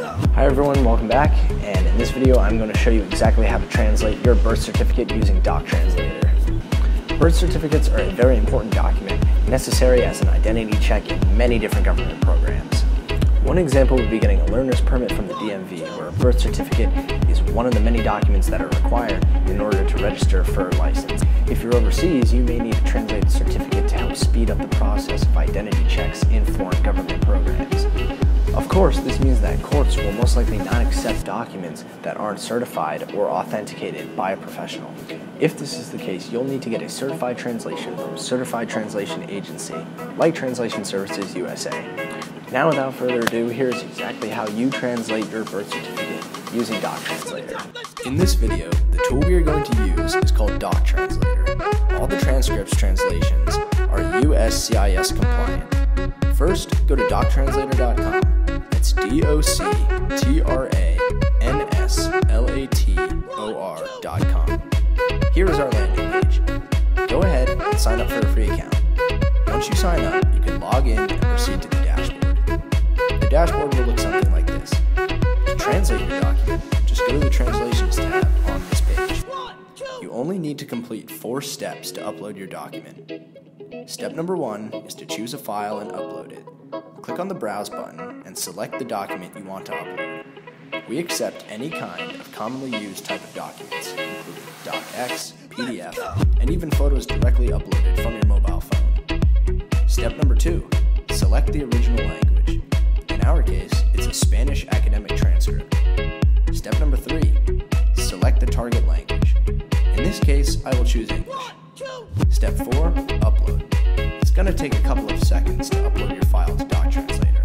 Hi everyone, welcome back. And in this video, I'm going to show you exactly how to translate your birth certificate using Doc Translator. Birth certificates are a very important document necessary as an identity check in many different government programs. One example would be getting a learner's permit from the DMV, where a birth certificate is one of the many documents that are required in order to register for a license. If you're overseas, you may need to translate the certificate to help speed up the process of identity checks in foreign government course, this means that courts will most likely not accept documents that aren't certified or authenticated by a professional. If this is the case, you'll need to get a certified translation from a certified translation agency, like Translation Services USA. Now without further ado, here's exactly how you translate your birth certificate using Doc Translator. In this video, the tool we are going to use is called Doc Translator. All the transcripts translations are USCIS compliant. First, go to doctranslator.com. That's dot com. Here is our landing page. Go ahead and sign up for a free account. Once you sign up, you can log in and proceed to the dashboard The dashboard will look something like this. To translate your document, just go to the Translations tab on this page. You only need to complete four steps to upload your document. Step number one is to choose a file and upload it. Click on the Browse button and select the document you want to upload. We accept any kind of commonly used type of documents, including DocX, PDF, and even photos directly uploaded from your mobile phone. Step number two, select the original language. In our case, it's a Spanish academic transcript. Step number three, select the target language. In this case, I will choose English. Step four, upload. It's going to take a couple of seconds to upload your file to Doc Translator.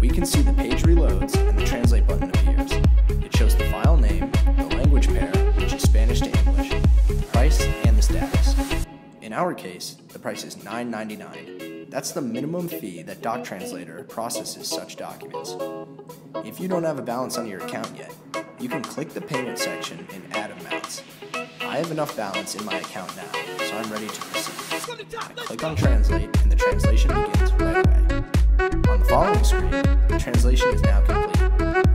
We can see the page reloads and the translate button appears. It shows the file name, the language pair, which is Spanish to English, the price, and the status. In our case, the price is $9.99. That's the minimum fee that Doc Translator processes such documents. If you don't have a balance on your account yet, you can click the payment section and add amounts. I have enough balance in my account now, so I'm ready to proceed. I click on Translate and the translation begins right away. On the following screen, the translation is now complete,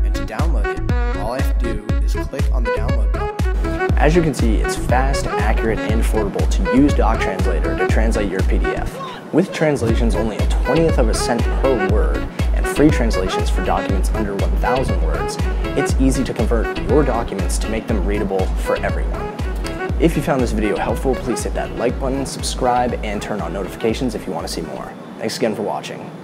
and to download it, all I have to do is click on the download button. As you can see, it's fast, accurate, and affordable to use Doc Translator to translate your PDF. With translations only a 20th of a cent per word and free translations for documents under 1,000 words, it's easy to convert your documents to make them readable for everyone. If you found this video helpful, please hit that like button, subscribe, and turn on notifications if you want to see more. Thanks again for watching.